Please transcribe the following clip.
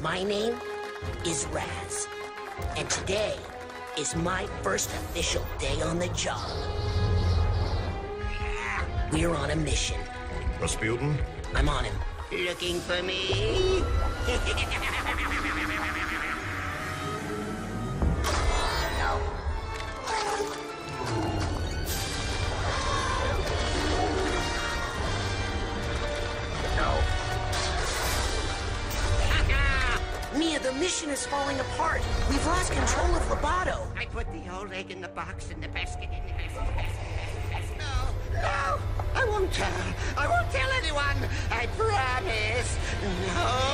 My name is Raz. And today is my first official day on the job. We're on a mission. Razputin? I'm on him. Looking for me? The mission is falling apart. We've lost control of Loboto. I put the old egg in the box in the basket in the basket. No, no, I won't tell. I won't tell anyone. I promise. No.